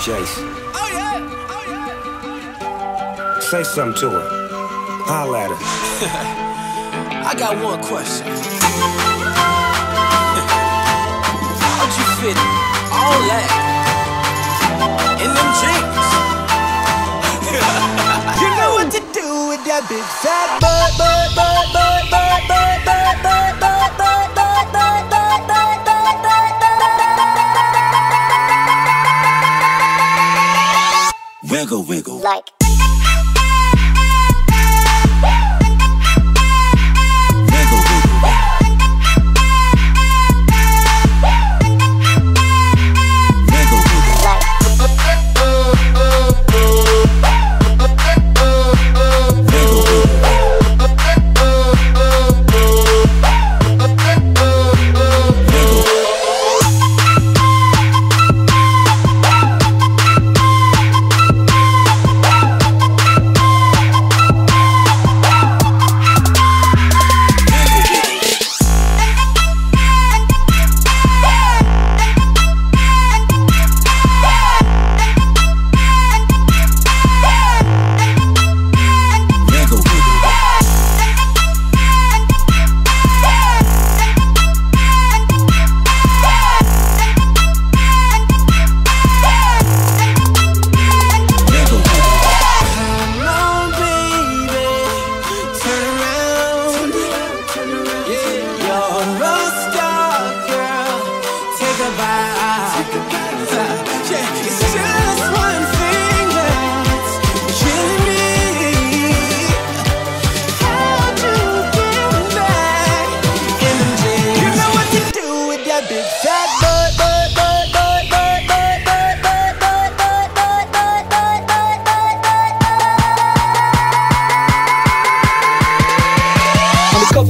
Jace. Oh yeah. Oh yeah. Say something to her. Holla at her. I got one question. How'd you fit all that in them jeans? you know what to do with that big fat butt, butt, butt. Wiggle, wiggle. like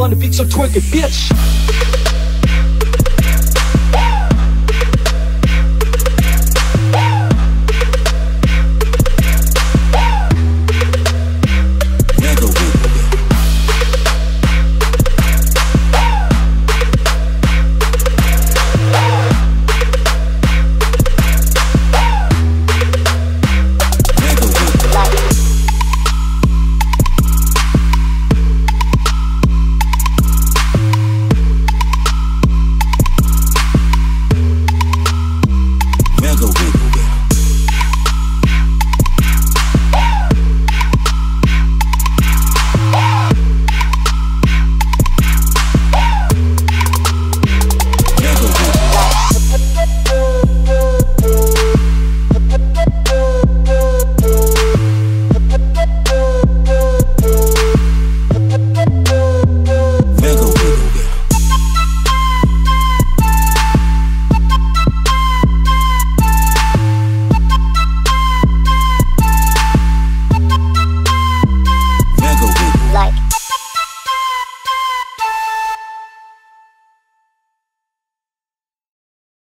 on the beat, so twerk it, bitch.